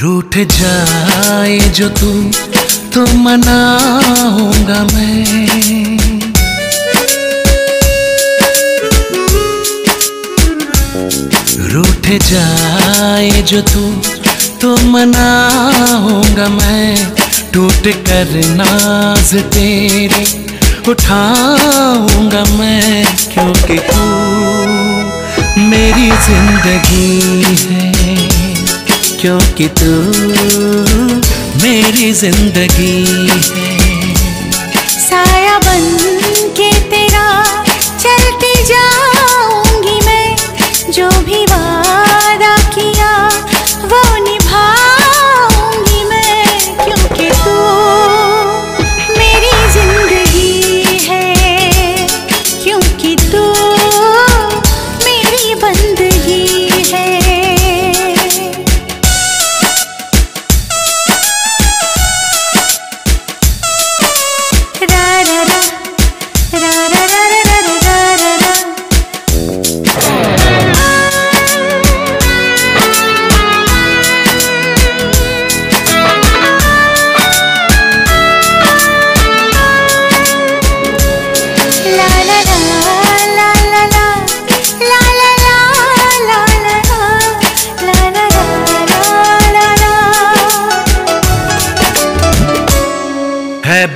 रूठ जाए जो तू तो मनाऊँगा मैं। रूठ जाए जो तू तो मनाऊँगा मैं। टूट कर नाज तेरे उठाऊँगा मैं, क्योंकि तू मेरी ज़िंदगी है। क्योंकि तू मेरी ज़िंदगी है। साया बन के तेरा चलती जाऊँगी मैं। जो भी वादा किया, वो निभाऊँगी मैं। क्योंकि तू मेरी ज़िंदगी है। क्योंकि तू मेरी बंदगी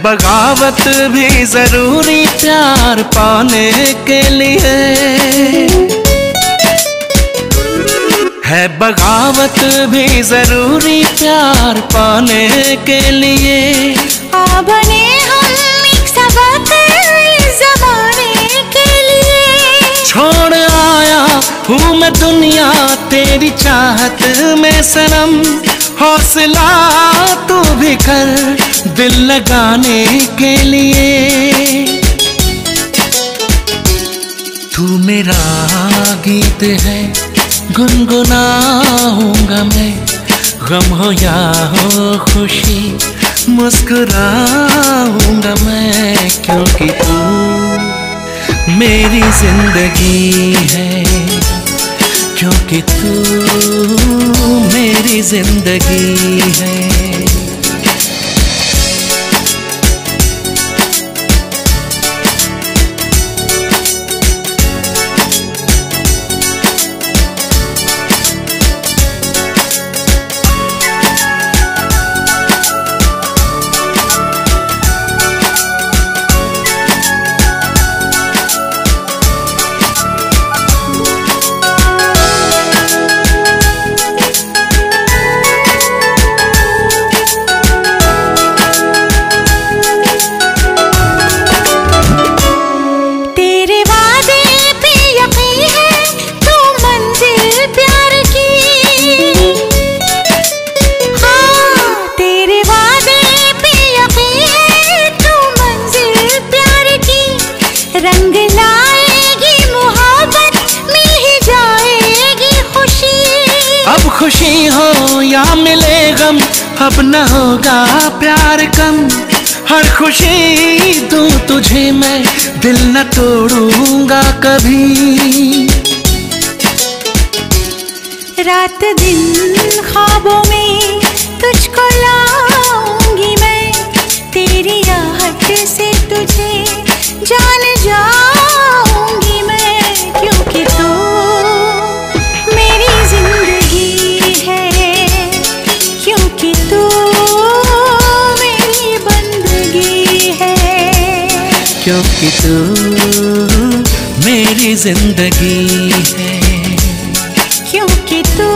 बगावत भी ज़रूरी प्यार पाने के लिए। है बगावत भी ज़रूरी प्यार पाने के लिए। आ बने हम एक सबक जमाने के लिए। छोड़ आया हूँ मैं दुनिया तेरी चाहत में सनम हौसला तू भी कर दिल लगाने के लिए। तू मेरा गीत है, गुनगुनाऊँगा मैं। गम हो या हो खुशी, मुस्कुराऊँगा मैं, क्योंकि तू मेरी ज़िंदगी है। क्योंकि तू मेरी ज़िंदगी है। मिले गम, अब न होगा प्यार कम। हर खुशी दूँ तुझे मैं, दिल न तोड़ूँगा कभी। रात दिन ख्वाबों में तुझको ज़िंदगी है। क्योंकि तू